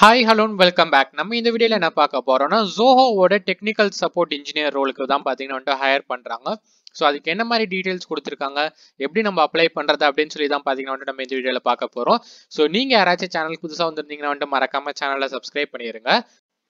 Hi hello welcome back நம்ம இந்த வீடியோல என்ன பார்க்க போறோம்னா ஜோஹோவோட டெக்னிக்கல் சப்போர்ட் இன்ஜினியர் ரோலுக்கு தான் பார்த்தீங்கன்னா வந்துட்டு ஹையர் பண்றாங்க. ஸோ அதுக்கு என்ன மாதிரி டீடைல்ஸ் கொடுத்துருக்காங்க எப்படி நம்ம அப்ளை பண்றது அப்படின்னு சொல்லி தான் பார்த்தீங்கன்னா வந்துட்டு நம்ம இந்த வீடியோல பார்க்க போறோம். ஸோ நீங்க யாராச்சும் சேனல் புதுசாக வந்திருந்தீங்கன்னா வந்துட்டு மறக்காம சேனலை சப்ஸ்கிரைப் பண்ணிருங்க.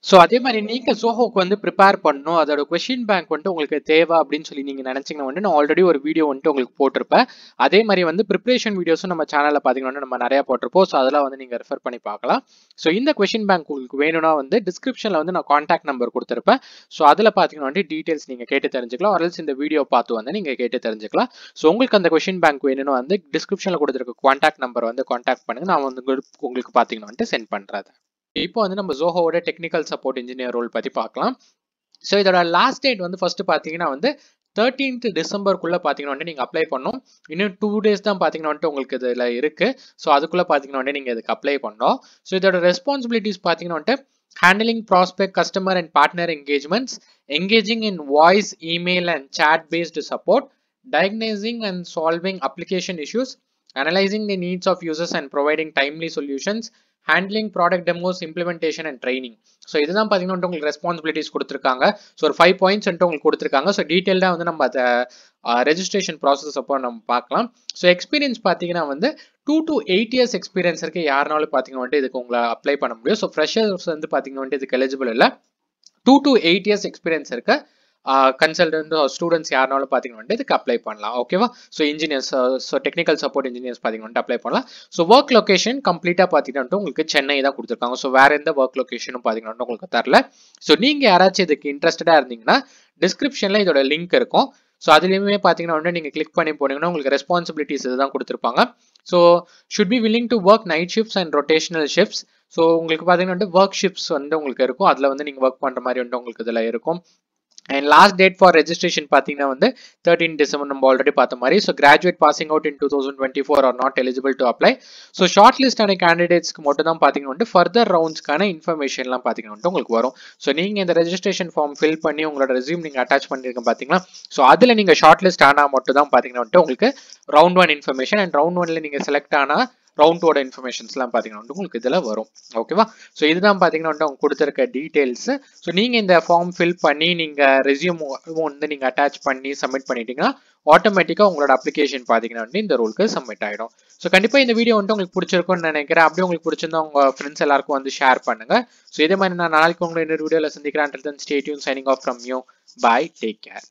ஸோ அதே மாதிரி நீங்கள் ஜோஹோக்கு வந்து ப்ரிப்பேர் பண்ணணும். அதோட கொஷின் பேங்க் வந்துட்டு உங்களுக்கு தேவை அப்படின்னு சொல்லி நீங்கள் நினச்சிங்கன்னா வந்துட்டு நான் ஆல்ரெடி ஒரு வீடியோ வந்துட்டு உங்களுக்கு போட்டிருப்பேன். அதே மாதிரி வந்து ப்ரிப்பரேஷன் வீடியோஸும் நம்ம சேனலில் பார்த்தீங்கன்னா நம்ம நிறையா போட்டிருப்போம். ஸோ அதெல்லாம் வந்து நீங்கள் ரெஃபர் பண்ணி பார்க்கலாம். ஸோ இந்த கொஷின் பேங்க் உங்களுக்கு வேணும்னா வந்து டிஸ்கிரிப்ஷனில் வந்து நான் காண்டாக்ட் நம்பர் கொடுத்துருப்பேன். ஸோ அதில் பார்த்தீங்கன்னா வந்து டீட்டெயில்ஸ் நீங்கள் கேட்டு தெரிஞ்சுக்கலாம். ஆர்எல்ஸ் இந்த வீடியோ பார்த்து வந்து நீங்கள் கேட்டு தெரிஞ்சுக்கலாம். ஸோ உங்களுக்கு அந்த கொஷின் பேங்க் வேணும்னா வந்து டிஸ்கிரிப்ஷனில் கொடுத்துருக்க காண்டாக்ட் நம்பர் வந்து காண்டாக்ட் பண்ணுங்கள் நான் வந்து உங்களுக்கு- உங்களுக்கு பார்த்தீங்கன்னா வந்துட்டு சென்ட் பண்ணுறேன் இப்போ வந்து நம்ம ஜோஹோவோட டெக்னிக்கல் சப்போர்ட் இன்ஜினியர் ரோல் பற்றி பார்க்கலாம். ஸோ இதோட லாஸ்ட் டேட் வந்து ஃபர்ஸ்ட் பார்த்தீங்கன்னா வந்து தேர்ட்டீன்த் டிசம்பருக்குள்ளே பார்த்தீங்கன்னா வந்து நீங்கள் அப்ளை பண்ணணும். இன்னும் டூ டேஸ் தான் பார்த்தீங்கன்னா வந்துட்டு உங்களுக்கு இதில் இருக்குது ஸோ அதுக்குள்ளே பார்த்தீங்கன்னா வந்து நீங்கள் இதுக்கு அப்ளை பண்ணோம் ஸோ இதோட ரெஸ்பான்சிபிலிட்டிஸ் பார்த்தீங்கன்னா வந்துட்டு handling prospect customer and partner engagements engaging in voice, email, and chat based support, diagnosing and solving application issues, analyzing the needs of users and providing timely solutions, handling product demos implementation and training so இதுதான் பார்த்தீங்கன்னா வந்துட்டு உங்களுக்கு responsibilities கொடுத்துருக்காங்க. So ஒரு five points வந்துட்டு உங்களுக்கு கொடுத்துருக்காங்க. So டீட்டெயில்டாக வந்து நம்ம அதை ரெஜிஸ்ட்ரேஷன் ப்ராசஸ் அப்போ நம்ம பார்க்கலாம். ஸோ எக்ஸ்பீரியன்ஸ் பார்த்தீங்கன்னா வந்து two to eight years experience இருக்கு. யாருனாலும் பார்த்தீங்கன்னா வந்துட்டு இதுக்கு உங்களை அப்ளை பண்ண முடியும். ஸோ ஃப்ரெஷர்ஸ் வந்து பார்த்தீங்கன்னா வந்துட்டு இதுக்கு எலிஜிபிள் இல்லை. Two to eight years experience இருக்க. கன்சல்டன்ட் ஸ்டூடெண்ட்ஸ் யாருனாலும் பார்த்தீங்கன்னா வந்துட்டு இதுக்கு அப்ளை பண்ணலாம் ஓகேவா so engineers so technical support engineers பார்த்தீங்கன்னா அப்ளை பண்ணலாம். ஸோ ஒர்க் லொக்கேஷன் கம்ப்ளீட்டாக பார்த்தீங்கன்னா உங்களுக்கு சென்னை தான் கொடுத்துருக்காங்க. ஸோ வேற எந்த ஒர்க் லொக்கேஷனும் பார்த்தீங்கன்னா உங்களுக்கு தரல ஸோ நீங்கள் யாராச்சும் இதுக்கு இன்ட்ரெஸ்டடாக இருந்தீங்கன்னா டிஸ்கிரிப்ஷனில் இதோட லிங்க் இருக்கும். ஸோ அதுலேயுமே பார்த்தீங்கன்னா வந்து நீங்கள் கிளிக் பண்ணி போனீங்கன்னா உங்களுக்கு ரெஸ்பான்சிபிலிட்டிஸ் இதுதான் கொடுத்துருப்பாங்க. So should be willing to work night shifts and rotational shifts so உங்களுக்கு பார்த்தீங்கன்னா வந்து ஒர்க் ஷிஃப்ட்ஸ் வந்து உங்களுக்கு இருக்கும். அதில் வந்து நீங்கள் ஒர்க் பண்ணுற மாதிரி வந்து உங்களுக்கு இதில் இருக்கும். And last date for registration பார்த்தீங்கன்னா வந்து தேர்ட்டின் டிசம்பர் நம்ம ஆல்ரெடி பார்த்த மாதிரி. So graduate passing out in two thousand twenty four are not eligible to apply so short லிஸ்டான கேண்டிடேட்ஸ்க்கு மட்டும் தான் பார்த்தீங்கன்னா வந்து ஃபர்தர் ரவுண்ட்ஸ்க்கான இன்ஃபர்மேஷன்லாம் பார்த்தீங்கன்னா வந்து உங்களுக்கு வரும். ஸோ நீங்கள் இந்த ரெஜிஸ்ட்ரேஷன் ஃபார்ம் ஃபில் பண்ணி உங்களோட ரெஸ்யூம் நீங்கள் அட்டாச் பண்ணியிருக்க பார்த்தீங்கன்னா ஸோ அதில் நீங்கள் ஷார்ட் லிஸ்ட் ஆனால் மட்டும் தான் பார்த்தீங்கன்னா வந்துட்டு உங்களுக்கு round one information and round ஒன்ல நீங்கள் செலக்ட் ஆனால் ரவுண்டோட இன்ஃபர்மேஷன்ஸ்லாம் பார்த்தீங்கன்னா வந்து உங்களுக்கு இதில் வரும். ஓகேவா ஸோ இதுதான் பார்த்தீங்கன்னா வந்து அவங்க கொடுத்துருக்க டீட்டெயில்ஸு ஸோ நீங்கள் இந்த ஃபார்ம் ஃபில் பண்ணி நீங்கள் ரெசியூம் வந்து நீங்கள் அட்டாச் பண்ணி சப்மிட் பண்ணிட்டீங்கன்னா ஆட்டோமேட்டிக்காக உங்களோட அப்ளிகேஷன் பார்த்தீங்கன்னா வந்து இந்த ரோலுக்கு சப்மிட் ஆகிடும் ஸோ கண்டிப்பாக இந்த வீடியோ வந்து உங்களுக்கு பிடிச்சிருக்கும்னு நினைக்கிறேன். அப்படியே உங்களுக்கு பிடிச்சிருந்தா உங்கள் ஃப்ரெண்ட்ஸ் எல்லாருக்கும் வந்து ஷேர் பண்ணுங்க. ஸோ இதே மாதிரி நான் நாளைக்கு உங்களை இன்னொரு வீடியோவில் சந்திக்கிறேன். Stay tuned signing off from you bye take care